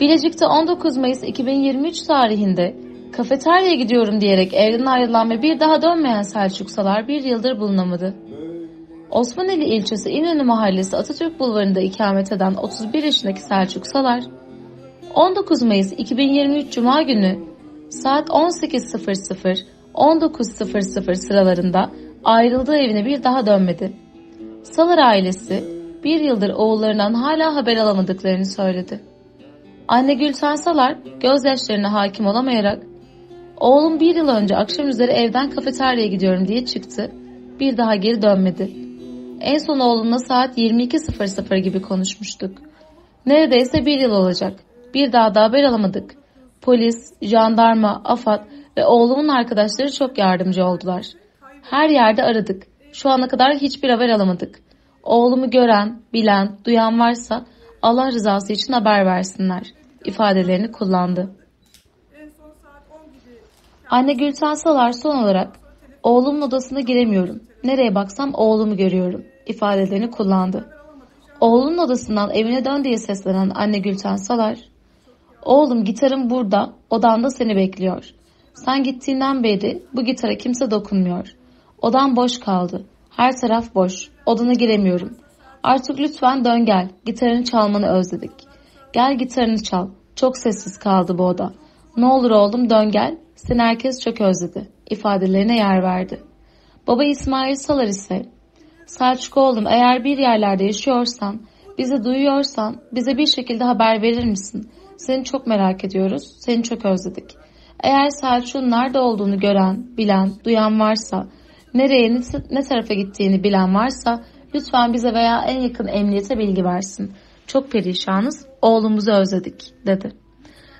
Bilecik'te 19 Mayıs 2023 tarihinde kafeteryaya gidiyorum diyerek evden ayrılan ve bir daha dönmeyen Selçuksalar bir yıldır bulunamadı. Osmaneli ilçesi İnönü Mahallesi Atatürk Bulvarı'nda ikamet eden 31 yaşındaki Selçuksalar, 19 Mayıs 2023 Cuma günü saat 18.00 19.00 sıralarında ayrıldığı evine bir daha dönmedi. Salar ailesi bir yıldır oğullarından hala haber alamadıklarını söyledi. Anne Gülten Salar gözyaşlarına hakim olamayarak oğlum bir yıl önce akşam üzeri evden kafeteryaya gidiyorum diye çıktı. Bir daha geri dönmedi. En son oğlumla saat 22.00 gibi konuşmuştuk. Neredeyse bir yıl olacak. Bir daha da haber alamadık. Polis, jandarma, AFAD ve oğlumun arkadaşları çok yardımcı oldular. Her yerde aradık. Şu ana kadar hiçbir haber alamadık. Oğlumu gören, bilen, duyan varsa Allah rızası için haber versinler ifadelerini kullandı. Anne Gülten Salar son olarak oğlumun odasına giremiyorum. Nereye baksam oğlumu görüyorum ifadelerini kullandı. Oğlunun odasından evine dön diye seslenen anne Gülten Salar, Oğlum gitarım burada, odanda seni bekliyor. Sen gittiğinden beri bu gitara kimse dokunmuyor. Odan boş kaldı. Her taraf boş. Odana giremiyorum. Artık lütfen dön gel. Gitarını çalmanı özledik. Gel gitarını çal. Çok sessiz kaldı bu oda. Ne olur oğlum dön gel. Seni herkes çok özledi. İfadelerine yer verdi. Baba İsmail Salar ise Selçuk oğlum eğer bir yerlerde yaşıyorsan, bizi duyuyorsan bize bir şekilde haber verir misin? Seni çok merak ediyoruz. Seni çok özledik. Eğer Selçuk'un nerede olduğunu gören, bilen, duyan varsa, nereye, ne tarafa gittiğini bilen varsa lütfen bize veya en yakın emniyete bilgi versin. Çok perişanız, oğlumuzu özledik, dedi.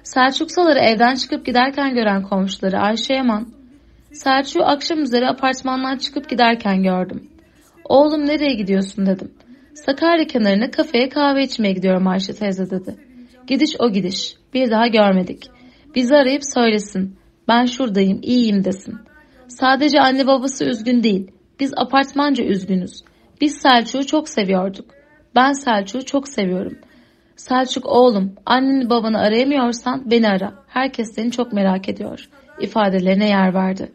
Selçuk Salar'ı evden çıkıp giderken gören komşuları Ayşe Yaman, Selçuk'u akşam üzeri apartmandan çıkıp giderken gördüm. Oğlum nereye gidiyorsun dedim. Sakarya kenarına kafeye kahve içmeye gidiyorum Ayşe teyze dedi. Gidiş o gidiş. Bir daha görmedik. Bizi arayıp söylesin. Ben şuradayım, iyiyim desin. Sadece anne babası üzgün değil. Biz apartmanca üzgünüz. Biz Selçuk'u çok seviyorduk. Ben Selçuk'u çok seviyorum. Selçuk oğlum, anneni babanı arayamıyorsan beni ara. Herkes seni çok merak ediyor. İfadelerine yer verdi.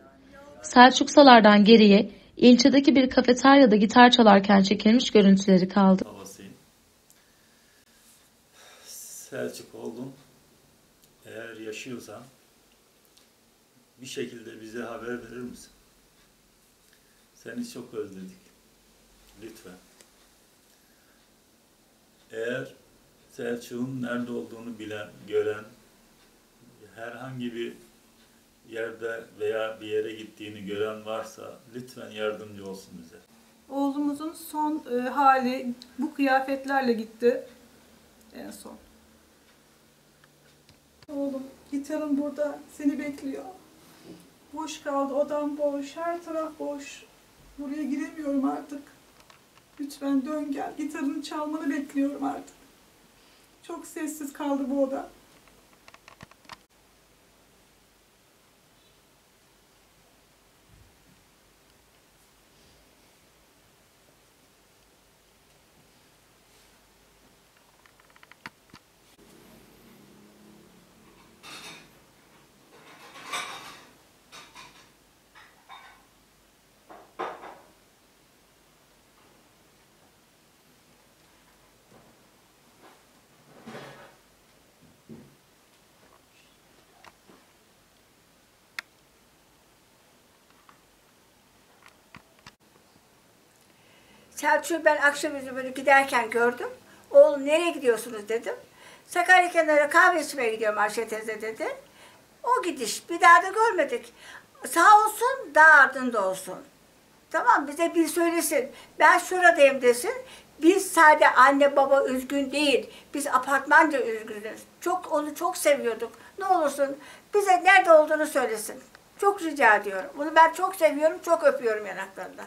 Selçuk Salar'dan geriye ilçedeki bir kafeteryada gitar çalarken çekilmiş görüntüleri kaldı. Selçuk oğlum eğer yaşıyorsan bir şekilde bize haber verir misin? Seni çok özledik. Lütfen. Eğer Selçuk'un nerede olduğunu bilen, gören, herhangi bir yerde veya bir yere gittiğini gören varsa lütfen yardımcı olsun bize. Oğlumuzun son e, hali bu kıyafetlerle gitti en son. Oğlum gitarın burada seni bekliyor. Boş kaldı odam boş, her taraf boş. Buraya giremiyorum artık. Lütfen dön gel. Gitarını çalmanı bekliyorum artık. Çok sessiz kaldı bu oda. Selçuk'u ben akşamüstü böyle giderken gördüm. Oğlum nereye gidiyorsunuz dedim. Sakarya kenarı kahve içmeye gidiyorum Ayşe teyze dedi. O gidiş bir daha da görmedik. Sağ olsun daha ardında olsun. Tamam bize bir söylesin. Ben şuradayım desin. Biz sadece anne baba üzgün değil. Biz apartmanca üzgünüz. Çok onu çok seviyorduk. Ne olursun bize nerede olduğunu söylesin. Çok rica ediyorum. Bunu ben çok seviyorum, çok öpüyorum yanaklarından.